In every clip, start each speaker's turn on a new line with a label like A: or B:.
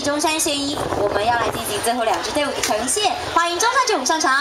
A: 中山现衣服，我们要来进行最后两支队伍的呈现，欢迎中山队伍上场。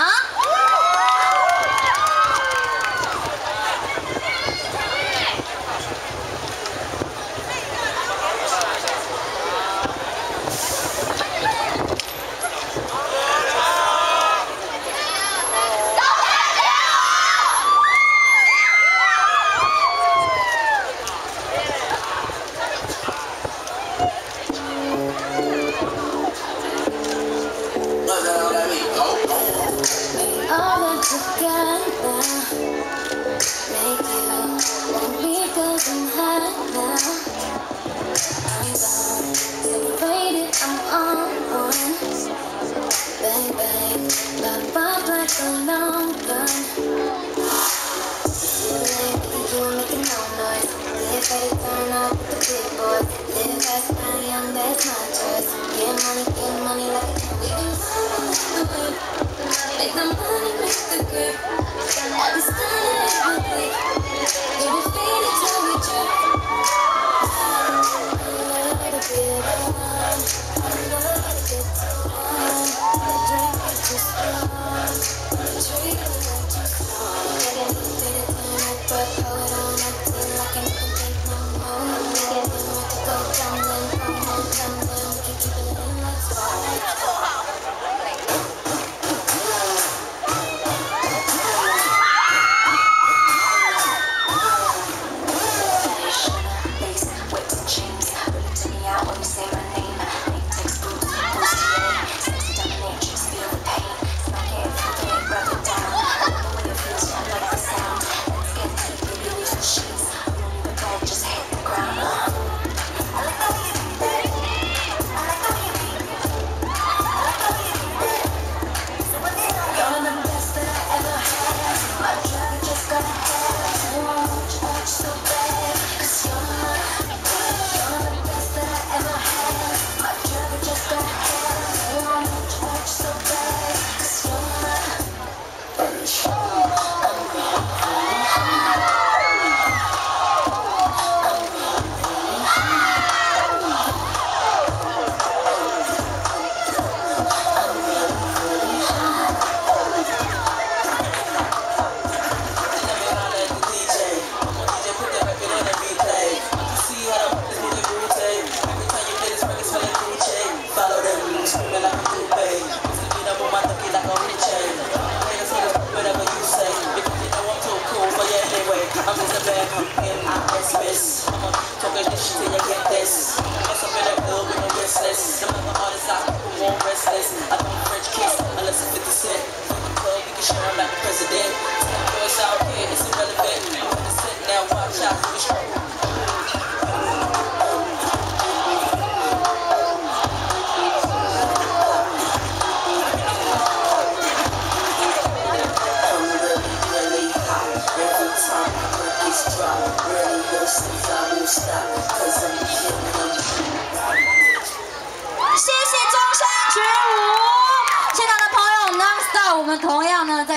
B: better turn up the big boys. Live fast, die young, that's my choice. Get money, get money like
C: a. We get money, make the whip. Make the money, make the grip. Got all this time. 张的。
A: 谢谢中山群舞，现场的朋友，Non Stop，我们同样呢在。